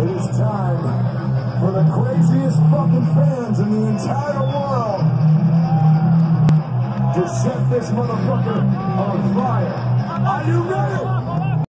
It is time for the craziest fucking fans in the entire world to set this motherfucker on fire. Are you ready?